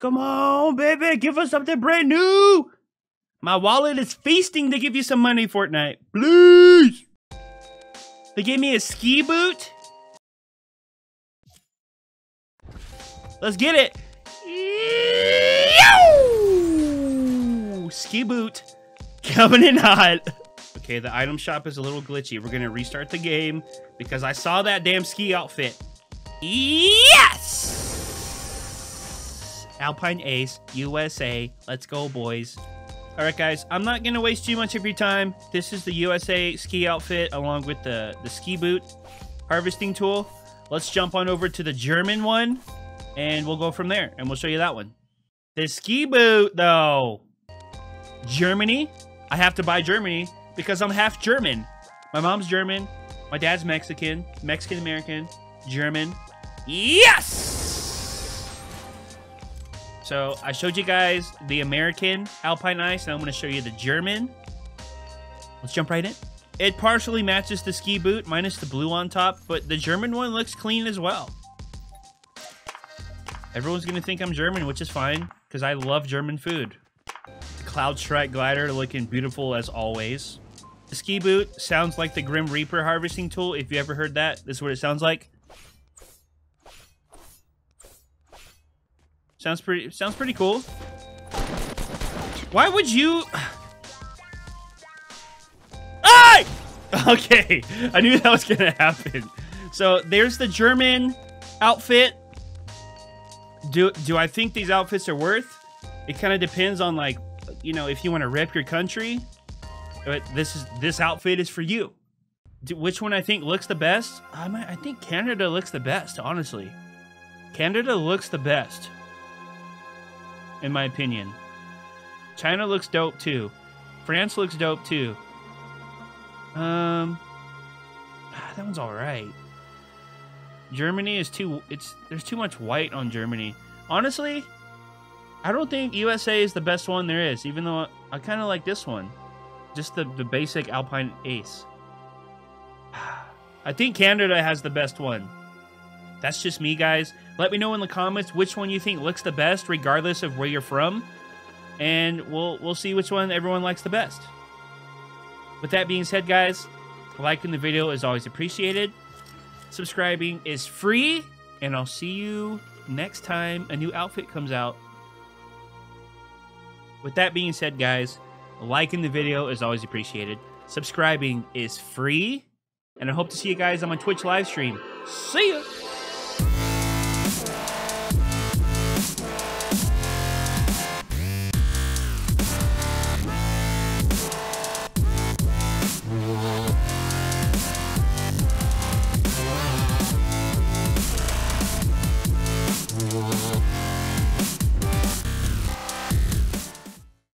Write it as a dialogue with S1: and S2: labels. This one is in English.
S1: Come on, baby, give us something brand new. My wallet is feasting to give you some money, Fortnite. Please. They gave me a ski boot. Let's get it. Yow! Ski boot coming in hot. Okay, the item shop is a little glitchy. We're gonna restart the game because I saw that damn ski outfit. Yes! Alpine Ace, USA. Let's go, boys. All right, guys, I'm not going to waste too much of your time. This is the USA ski outfit along with the, the ski boot harvesting tool. Let's jump on over to the German one and we'll go from there and we'll show you that one. The ski boot, though. Germany. I have to buy Germany because I'm half German. My mom's German. My dad's Mexican. Mexican American. German. Yes! So I showed you guys the American Alpine Ace, and I'm going to show you the German. Let's jump right in. It partially matches the ski boot, minus the blue on top, but the German one looks clean as well. Everyone's going to think I'm German, which is fine, because I love German food. Cloud Strike glider looking beautiful as always. The ski boot sounds like the Grim Reaper harvesting tool. If you ever heard that, this is what it sounds like. Sounds pretty sounds pretty cool. Why would you Hey! Okay, I knew that was gonna happen. So there's the German outfit. Do do I think these outfits are worth? It kind of depends on like, you know, if you want to rep your country. But this is this outfit is for you. Do, which one I think looks the best? I might, I think Canada looks the best, honestly. Canada looks the best in my opinion. China looks dope too. France looks dope too. Um, that one's all right. Germany is too. It's there's too much white on Germany. Honestly, I don't think USA is the best one there is. Even though I kind of like this one, just the the basic Alpine Ace. I think Canada has the best one. That's just me, guys. Let me know in the comments which one you think looks the best, regardless of where you're from, and we'll we'll see which one everyone likes the best. With that being said, guys, liking the video is always appreciated. Subscribing is free, and I'll see you next time a new outfit comes out. With that being said, guys, liking the video is always appreciated. Subscribing is free, and I hope to see you guys on my Twitch live stream. See ya!